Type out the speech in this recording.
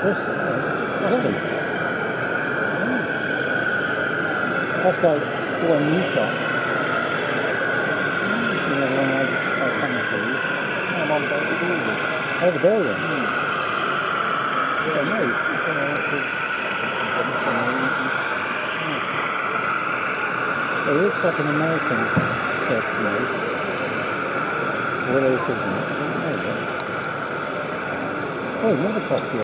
crystal. Oh, really? That's like one you've I, I for you. I'm on the building. Oh. Hmm. Yeah, no. It looks like an American shirt to me. Whether it isn't. Oh, another coffee.